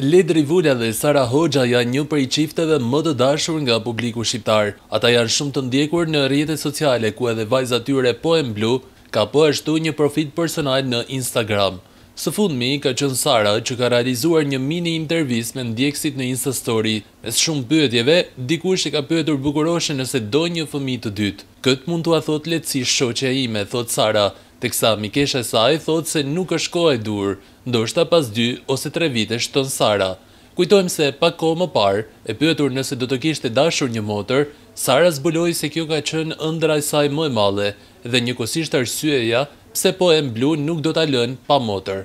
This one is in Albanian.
Ledri Vula dhe Sara Hoxha janë një prej çifteve më të dashur nga publiku shqiptar. Ata janë shumë të ndjekur në rrjetet sociale ku edhe vajza e tyre Poem Blu ka po ashtu një profil personal në Instagram. Së fundmi ka qenë Sara që ka realizuar një mini intervistë me ndjekësit në Instastory. Mes shumë pyetjeve, dikush e ka pyetur bukuroshen nëse do një fëmijë të dytë. Këtë mund t'ua thotë lehtësisht shoqja ime, thotë Sara, teksa mikesha e saj thotë se nuk është koha e duhur. Ndoshta pas dy ose tre vite, shton Sara. Kujtojmë se, pak kohë më parë, e pyetur nëse do të kishte dashur një motër, Sara zbuloi se kjo ka qenë ëndrra e saj më e madhe dhe njëkohësisht arsyeja pse Poem Blu nuk do ta lënë pa motër.